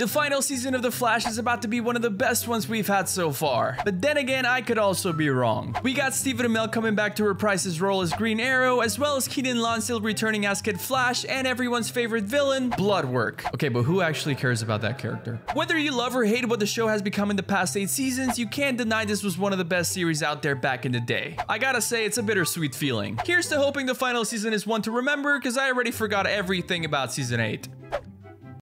The final season of The Flash is about to be one of the best ones we've had so far. But then again, I could also be wrong. We got Stephen Amell coming back to reprise his role as Green Arrow, as well as Keiynan Lonsdale returning as Kid Flash, and everyone's favorite villain, Bloodwork. Okay, but who actually cares about that character? Whether you love or hate what the show has become in the past eight seasons, you can't deny this was one of the best series out there back in the day. I gotta say, it's a bittersweet feeling. Here's to hoping the final season is one to remember, because I already forgot everything about season 8.